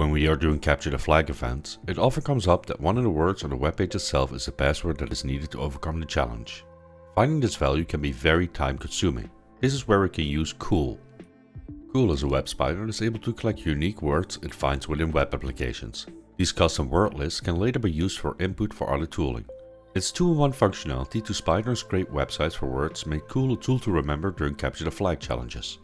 When we are doing capture the flag events, it often comes up that one of the words on the webpage itself is the password that is needed to overcome the challenge. Finding this value can be very time consuming. This is where we can use CeWL. CeWL is a web spider that is able to collect unique words it finds within web applications. These custom word lists can later be used for input for other tooling. Its 2-in-1 functionality to spider and scrape websites for words made CeWL a tool to remember during capture the flag challenges.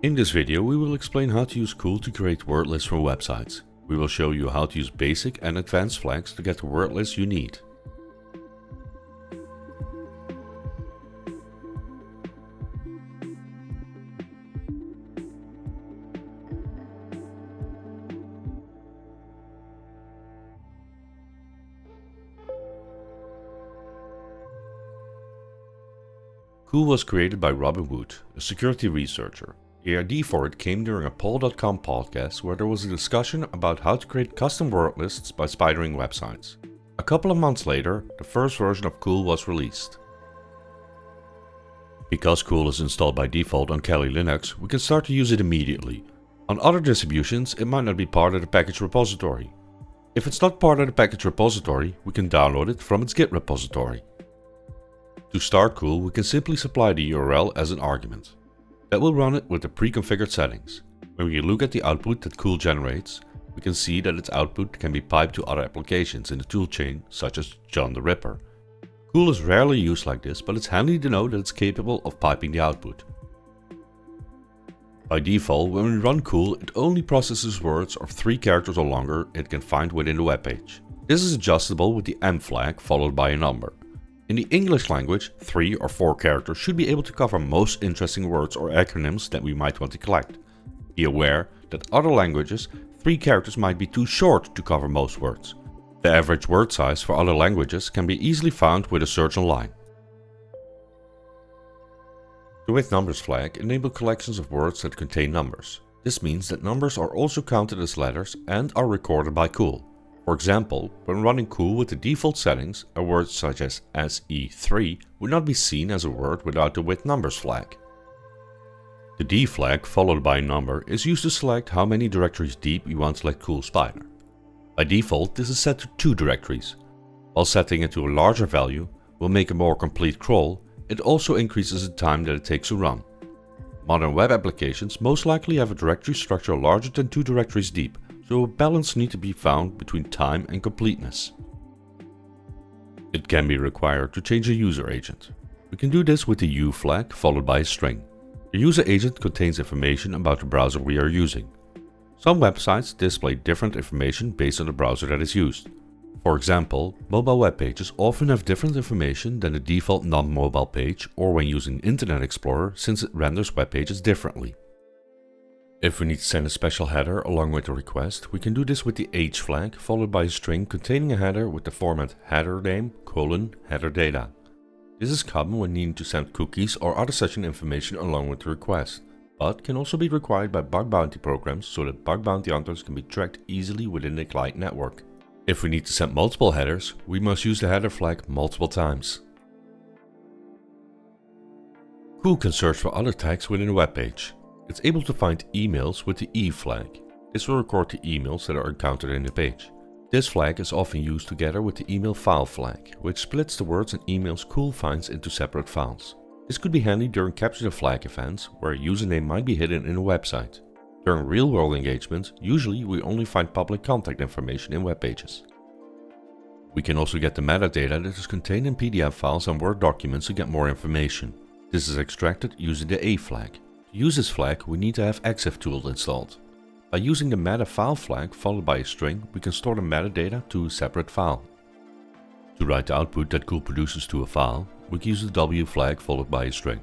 In this video we will explain how to use CeWL to create word lists from websites. We will show you how to use basic and advanced flags to get the word lists you need. CeWL was created by Robin Wood, a security researcher. Idea for it came during a PaulDotCom podcast where there was a discussion about how to create custom word lists by spidering websites. A couple of months later, the first version of CeWL was released. Because CeWL is installed by default on Kali Linux, we can start to use it immediately. On other distributions, it might not be part of the package repository. If it's not part of the package repository, we can download it from its Git repository. To start CeWL, we can simply supply the URL as an argument. That will run it with the pre-configured settings. When we look at the output that CeWL generates, we can see that its output can be piped to other applications in the toolchain, such as John the Ripper. CeWL is rarely used like this, but it's handy to know that it's capable of piping the output. By default, when we run CeWL, it only processes words of 3 characters or longer it can find within the web page. This is adjustable with the M flag followed by a number. In the English language, three or four characters should be able to cover most interesting words or acronyms that we might want to collect. Be aware that other languages, three characters might be too short to cover most words. The average word size for other languages can be easily found with a search online. The with numbers flag enables collections of words that contain numbers. This means that numbers are also counted as letters and are recorded by CeWL. For example, when running CeWL with the default settings, a word such as SE3 would not be seen as a word without the with numbers flag. The D flag followed by a number is used to select how many directories deep you want to let CeWL spider. By default this is set to 2 directories. While setting it to a larger value will make a more complete crawl, it also increases the time that it takes to run. Modern web applications most likely have a directory structure larger than 2 directories deep, so a balance needs to be found between time and completeness. It can be required to change a user agent. We can do this with the U flag followed by a string. The user agent contains information about the browser we are using. Some websites display different information based on the browser that is used. For example, mobile web pages often have different information than the default non-mobile page or when using Internet Explorer since it renders web pages differently. If we need to send a special header along with the request, we can do this with the H flag followed by a string containing a header with the format header name colon header data. This is common when needing to send cookies or other session information along with the request, but can also be required by bug bounty programs so that bug bounty hunters can be tracked easily within the client network. If we need to send multiple headers, we must use the header flag multiple times. CeWL can search for other tags within a web page. It's able to find emails with the E flag. This will record the emails that are encountered in the page. This flag is often used together with the email file flag, which splits the words and emails CeWL finds into separate files. This could be handy during capture the flag events, where a username might be hidden in a website. During real-world engagements, usually we only find public contact information in web pages. We can also get the metadata that is contained in PDF files and Word documents to get more information. This is extracted using the A flag. To use this flag, we need to have ExifTool installed. By using the meta file flag followed by a string, we can store the metadata to a separate file. To write the output that CeWL produces to a file, we can use the W flag followed by a string.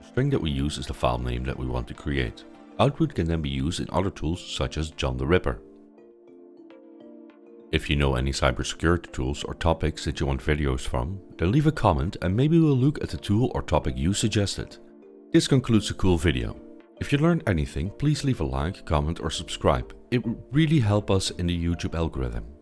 The string that we use is the file name that we want to create. Output can then be used in other tools such as John the Ripper. If you know any cybersecurity tools or topics that you want videos from, then leave a comment and maybe we'll look at the tool or topic you suggested. This concludes the CeWL video. If you learned anything, please leave a like, comment or subscribe. It would really help us in the YouTube algorithm.